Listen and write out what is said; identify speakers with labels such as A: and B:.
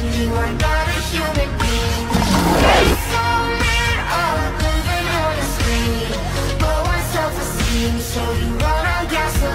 A: You are not a human being on So you run on gasoline